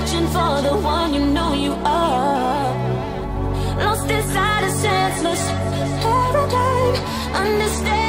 searching for the one you know you are. Lost inside a senseless paradigm. Understand.